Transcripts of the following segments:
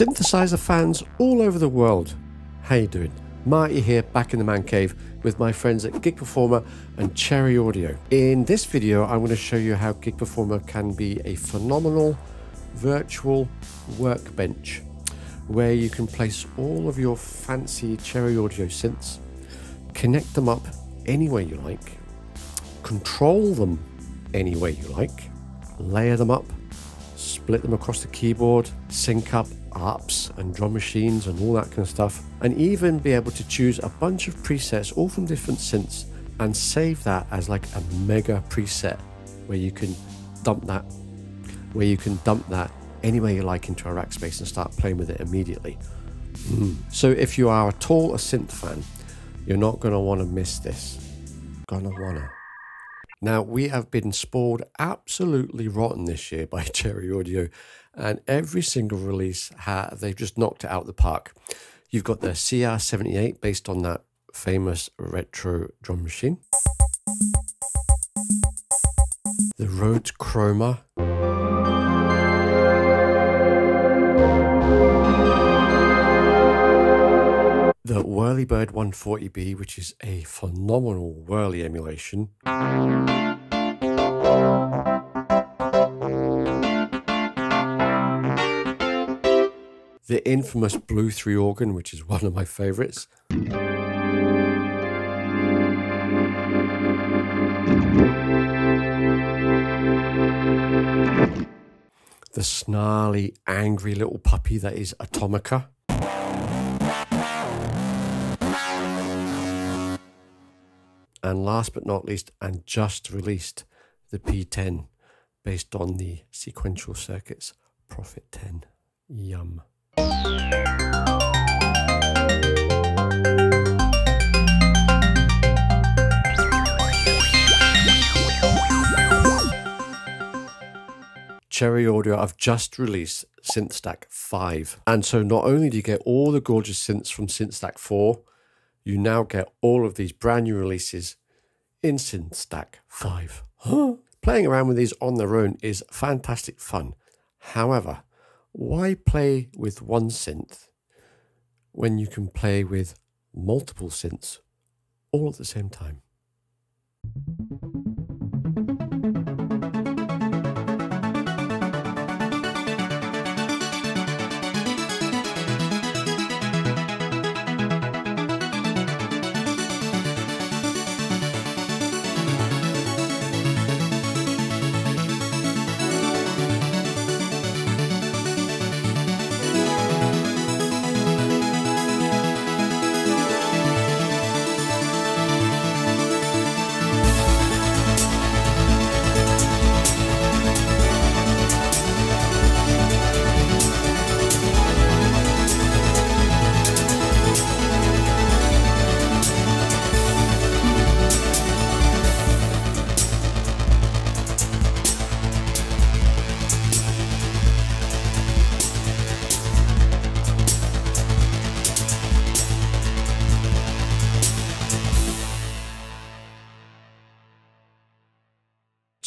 Synthesizer fans all over the world, how you doing? Marty here back in the man cave with my friends at Gig Performer and Cherry Audio. In this video I'm going to show you how Gig Performer can be a phenomenal virtual workbench where you can place all of your fancy Cherry Audio synths, connect them up any way you like, control them any way you like, layer them up, split them across the keyboard, sync up apps and drum machines and all that kind of stuff, and even be able to choose a bunch of presets all from different synths and save that as like a mega preset where you can dump that where you can dump that anywhere you like into a rack space and start playing with it immediately. Mm. So if you are at all a synth fan, you're not going to want to miss this. Gonna wanna. Now, we have been spoiled absolutely rotten this year by Cherry Audio, and every single release, they've just knocked it out the park. You've got the CR78 based on that famous retro drum machine, the Rhodes Chroma. The Wurlybird 140B, which is a phenomenal Wurly emulation. The infamous Blue 3 organ, which is one of my favorites. The snarly, angry little puppy that is Atomica. And last but not least, and just released, the P10 based on the sequential circuits Prophet 10. Yum. Cherry Audio, I've just released SynthStack 5. And so not only do you get all the gorgeous synths from SynthStack 4, you now get all of these brand new releases in SynthStack 5. Huh? Playing around with these on their own is fantastic fun. However, why play with one synth when you can play with multiple synths all at the same time?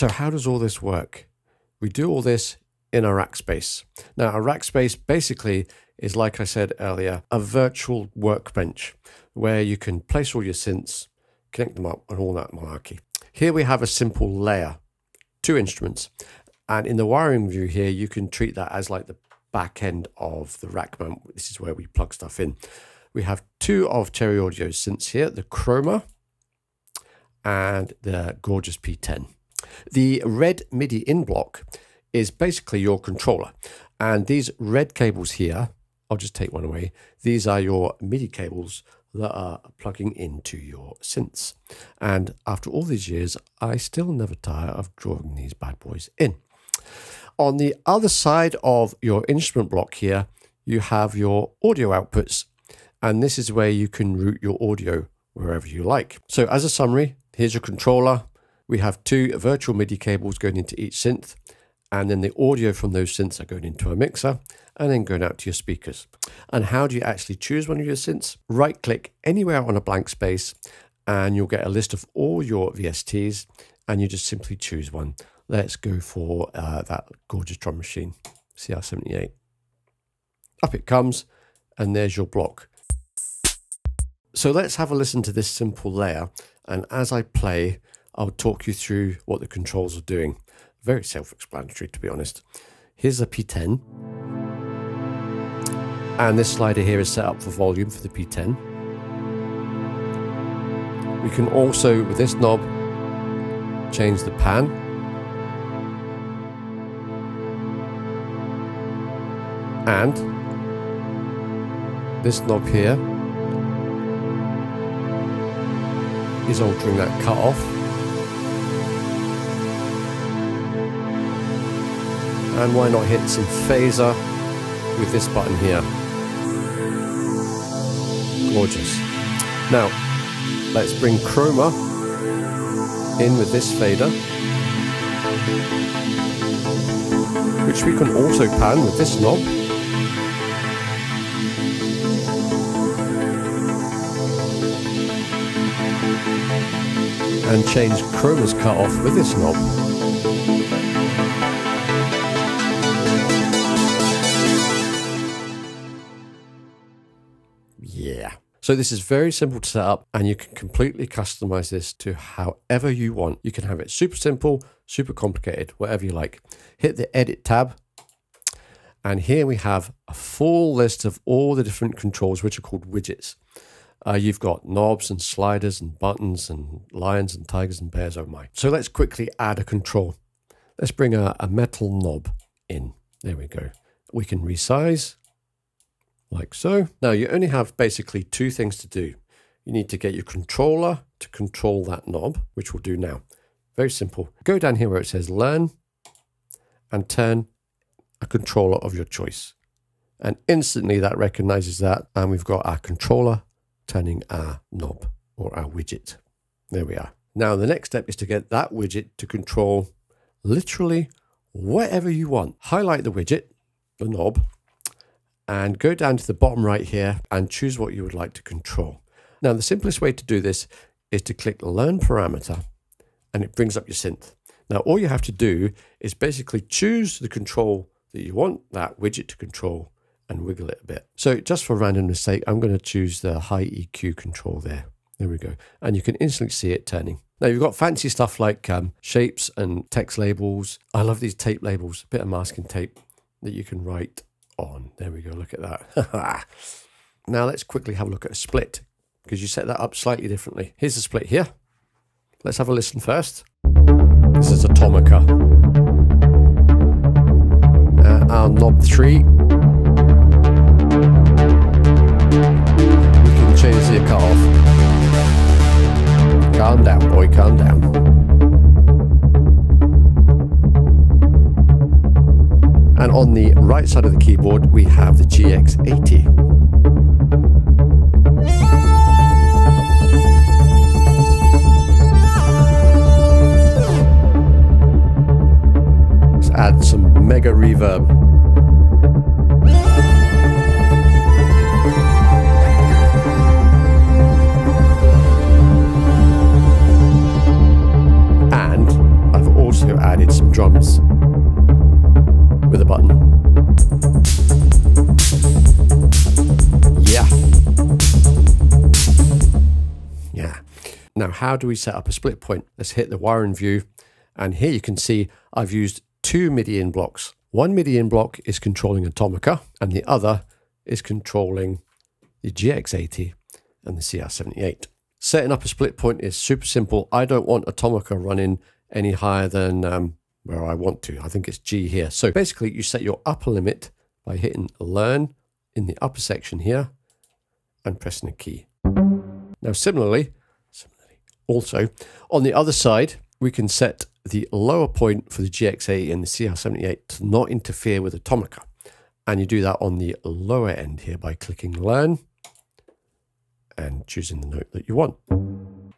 So how does all this work? We do all this in a rack space. Now, a rack space basically is, like I said earlier, a virtual workbench where you can place all your synths, connect them up, and all that malarkey. Here we have a simple layer, two instruments. And in the wiring view here, you can treat that as like the back end of the rack mount. This is where we plug stuff in. We have two of Cherry Audio synths here, the Chroma and the gorgeous P10. The red MIDI in block is basically your controller. And these red cables here, I'll just take one away. These are your MIDI cables that are plugging into your synths. And after all these years, I still never tire of drawing these bad boys in. On the other side of your instrument block here, you have your audio outputs. And this is where you can route your audio wherever you like. So as a summary, here's your controller, we have two virtual MIDI cables going into each synth, and then the audio from those synths are going into a mixer and then going out to your speakers. And how do you actually choose one of your synths? Right click anywhere on a blank space, and you'll get a list of all your VSTs, and you just simply choose one. Let's go for uh, that gorgeous drum machine, CR78. up it comes, and there's your block. So let's have a listen to this simple layer. And as I play, I'll talk you through what the controls are doing. Very self-explanatory, to be honest. Here's a P10. And this slider here is set up for volume for the P10. We can also, with this knob, change the pan. And this knob here is altering that cut off. And why not hit some phaser with this button here. Gorgeous. Now, let's bring chroma in with this fader, which we can also pan with this knob. and change chroma's cut off with this knob. So this is very simple to set up and you can completely customize this to however you want. You can have it super simple, super complicated, whatever you like. Hit the edit tab and here we have a full list of all the different controls which are called widgets. Uh, you've got knobs and sliders and buttons and lions and tigers and bears, oh my. So let's quickly add a control. Let's bring a, a metal knob in. There we go. We can resize like so. Now you only have basically two things to do. You need to get your controller to control that knob, which we'll do now. Very simple. Go down here where it says learn and turn a controller of your choice. And instantly that recognizes that. And we've got our controller turning our knob or our widget. There we are. Now the next step is to get that widget to control literally whatever you want. Highlight the widget, the knob, and go down to the bottom right here and choose what you would like to control. Now the simplest way to do this is to click learn parameter and it brings up your synth. Now all you have to do is basically choose the control that you want that widget to control and wiggle it a bit. So just for randomness sake, I'm going to choose the high EQ control there. There we go. And you can instantly see it turning. Now you've got fancy stuff like um, shapes and text labels. I love these tape labels, a bit of masking tape that you can write on. There we go. Look at that. now let's quickly have a look at a split because you set that up slightly differently. Here's the split here. Let's have a listen first. This is Atomica. Uh, our knob 3 the right side of the keyboard, we have the GX80. Let's add some mega reverb. And I've also added some drums with a button. Now, how do we set up a split point? Let's hit the wiring view. And here you can see I've used two MIDI in blocks. One MIDI in block is controlling Atomica, and the other is controlling the GX80 and the CR78. Setting up a split point is super simple. I don't want Atomica running any higher than um, where I want to. I think it's G here. So basically you set your upper limit by hitting learn in the upper section here and pressing a key. Now similarly, similarly, also on the other side, we can set the lower point for the GX80 and the CR78 to not interfere with Atomica. And you do that on the lower end here by clicking learn and choosing the note that you want.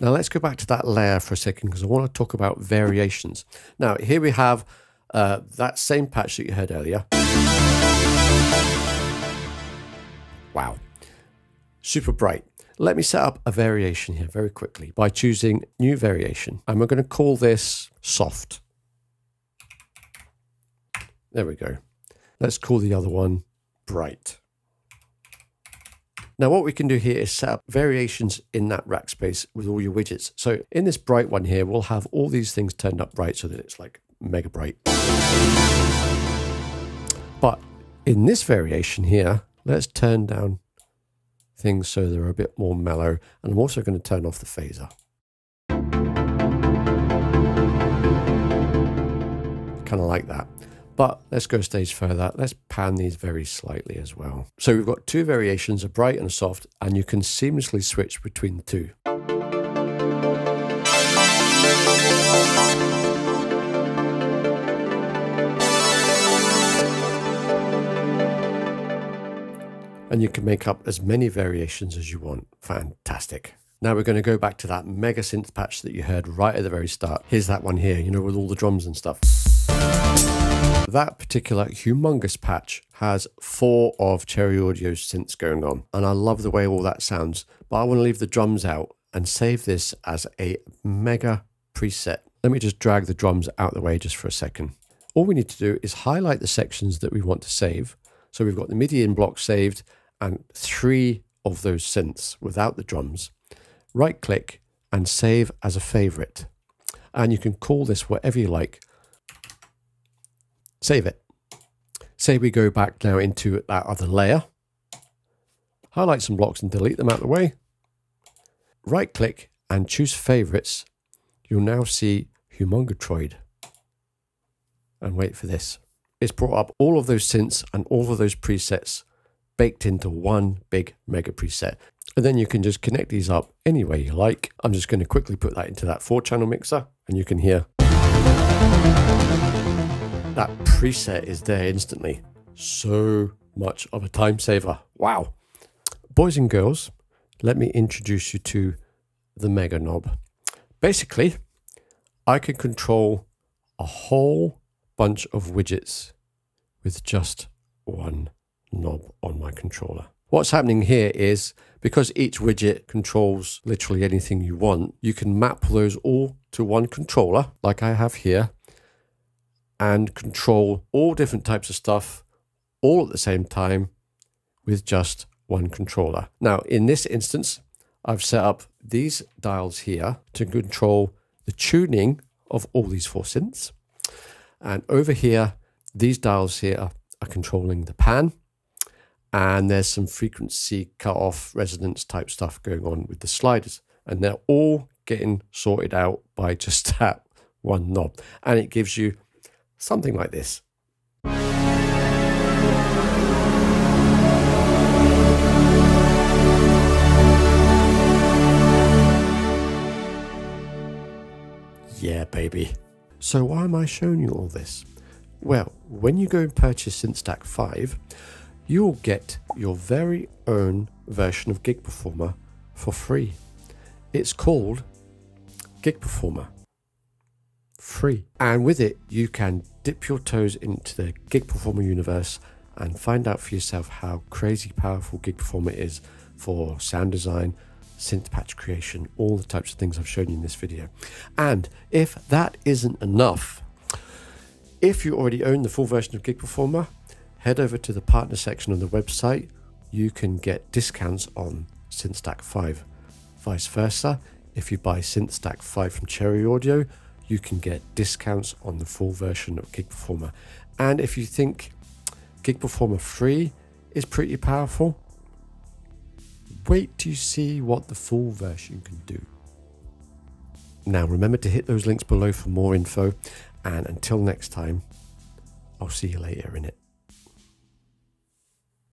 Now let's go back to that layer for a second because I want to talk about variations. Now here we have uh, that same patch that you heard earlier. Wow, super bright. Let me set up a variation here very quickly by choosing new variation. And we're going to call this soft. There we go. Let's call the other one bright. Now what we can do here is set up variations in that rack space with all your widgets. So in this bright one here, we'll have all these things turned up bright so that it's like mega bright. But in this variation here, let's turn down things so they're a bit more mellow. And I'm also going to turn off the phaser. Kind of like that. But let's go a stage further. Let's pan these very slightly as well. So we've got two variations, a bright and a soft, and you can seamlessly switch between the two. And you can make up as many variations as you want. Fantastic. Now we're going to go back to that mega synth patch that you heard right at the very start. Here's that one here, you know, with all the drums and stuff. That particular humongous patch has four of Cherry Audio's synths going on, and I love the way all that sounds, but I want to leave the drums out and save this as a mega preset. Let me just drag the drums out the way just for a second. All we need to do is highlight the sections that we want to save. So we've got the MIDI in block saved and three of those synths without the drums. Right click and save as a favorite. And you can call this whatever you like. Save it. Say we go back now into that other layer. Highlight some blocks and delete them out of the way. Right click and choose favorites. You'll now see Humongotroid. And wait for this. It's brought up all of those synths and all of those presets baked into one big mega preset. And then you can just connect these up any way you like. I'm just going to quickly put that into that four channel mixer and you can hear that preset is there instantly. So much of a time saver. Wow. Boys and girls, let me introduce you to the Mega Knob. Basically, I can control a whole bunch of widgets with just one knob on my controller. What's happening here is because each widget controls literally anything you want, you can map those all to one controller like I have here and control all different types of stuff all at the same time with just one controller. Now, in this instance, I've set up these dials here to control the tuning of all these four synths. And over here, these dials here are controlling the pan. And there's some frequency cutoff resonance type stuff going on with the sliders. And they're all getting sorted out by just that one knob. And it gives you Something like this. Yeah, baby. So why am I showing you all this? Well, when you go and purchase SynthStack 5, you'll get your very own version of Gig Performer for free. It's called Gig Performer. Free. And with it, you can dip your toes into the Gig Performer universe and find out for yourself how crazy powerful Gig Performer is for sound design, synth patch creation, all the types of things I've shown you in this video. And if that isn't enough, if you already own the full version of Gig Performer, head over to the partner section on the website. You can get discounts on SynthStack 5. Vice versa, if you buy SynthStack 5 from Cherry Audio, you can get discounts on the full version of Gig Performer. And if you think Gig Performer free is pretty powerful, wait to see what the full version can do. Now, remember to hit those links below for more info. And until next time, I'll see you later in it.